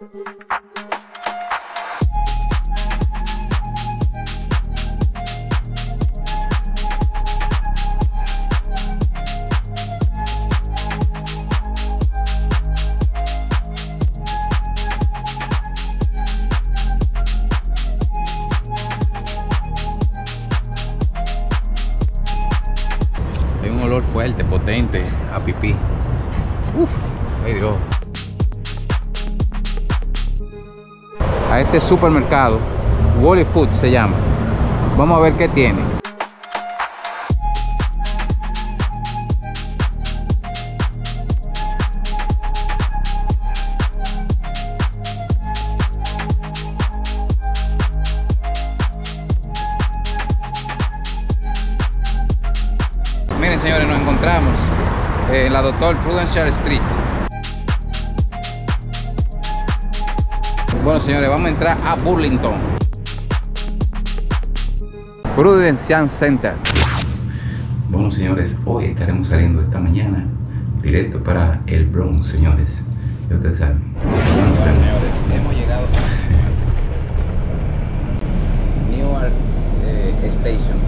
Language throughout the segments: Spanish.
Hay un olor fuerte, potente a pipí. Uf, ay Dios. A este supermercado, Wally Food se llama. Vamos a ver qué tiene. Miren señores, nos encontramos en la Doctor Prudential Street. Bueno señores, vamos a entrar a Burlington. Prudential Center. Bueno señores, hoy estaremos saliendo esta mañana directo para el Bronx, señores. Ya ustedes saben. Nos vemos. Hemos llegado a Newark eh, Station.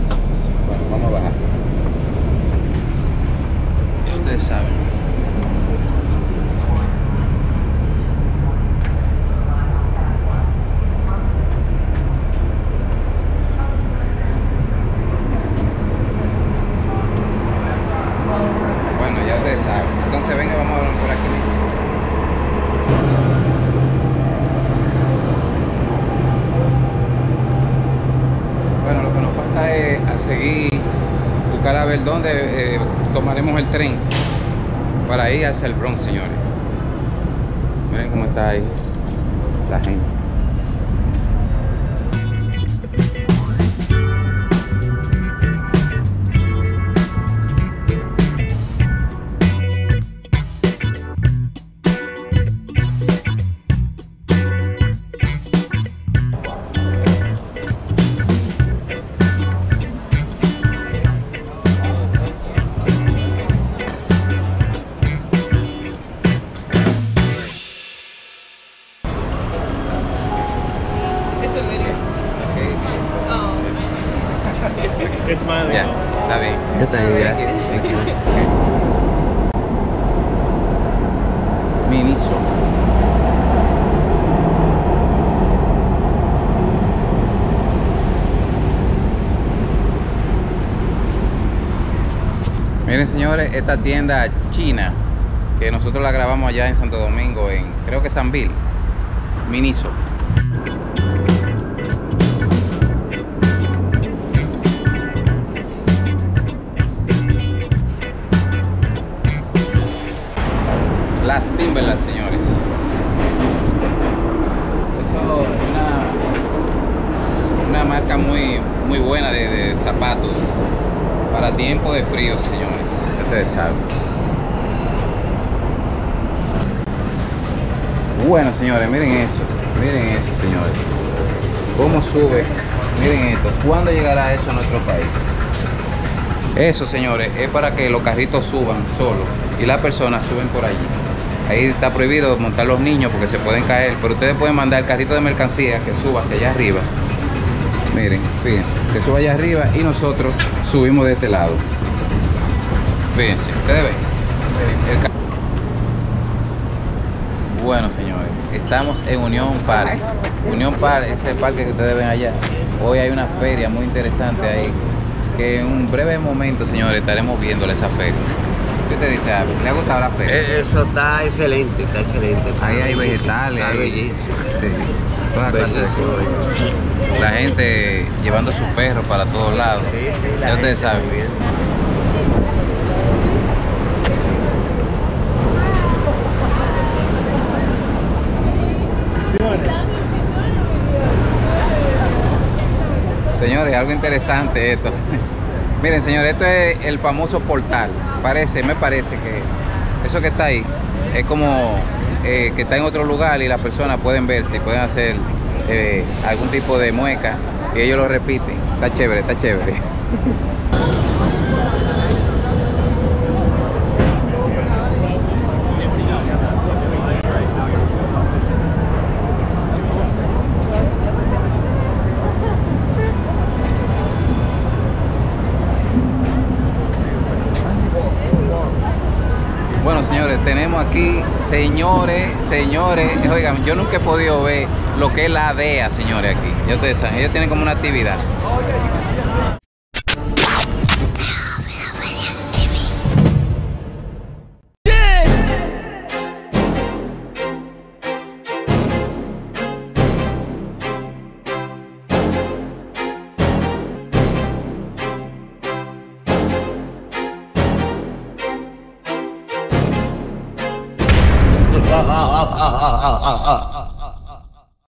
Bueno, vamos a bajar. Ya ustedes saben. Bueno, ya ustedes saben. Entonces venga, vamos a hablar por aquí. Bueno, lo que nos falta es a seguir, buscar a ver dónde eh, tomaremos el tren para ir hacia el Bronx, señores. Miren cómo está ahí la gente. Smiling. Ya, está bien. Está bien, ya. Thank you, thank you. Miniso. Miren señores, esta tienda china que nosotros la grabamos allá en Santo Domingo, en creo que San Bill, Miniso. Muy, buena de, zapatos para tiempo de frío, señores. Ustedes saben. Bueno, señores, miren eso. Miren eso, señores. Cómo sube. Miren esto. ¿Cuándo llegará eso a nuestro país? Eso, señores, es para que los carritos suban solos y las personas suben por allí. Ahí está prohibido montar los niños porque se pueden caer, pero ustedes pueden mandar el carrito de mercancía que suba hacia allá arriba. Miren, fíjense, que suba allá arriba y nosotros subimos de este lado. Fíjense, ustedes ven. El bueno, señores, estamos en Unión Park. Unión Park, ese parque que ustedes ven allá. Hoy hay una feria muy interesante ahí. Que en un breve momento, señores, estaremos viéndole esa feria. ¿Qué te dice? ¿Le ha gustado la feria? Eh, Eso está excelente, está excelente. Ahí hay vegetales. Sí, de cosas. La gente llevando sus perros para todos lados. Ya ustedes saben. Señores, algo interesante esto. Miren, señores, esto es el famoso portal. Parece, me parece que eso que está ahí es como eh, que está en otro lugar y las personas pueden ver si pueden hacer eh, algún tipo de mueca y ellos lo repiten. Está chévere, está chévere. Bueno, aquí, señores, señores, oigan, yo nunca he podido ver lo que es la DEA, señores, aquí. Ya ustedes saben, ellos tienen como una actividad. Ha ha ha ha ha ha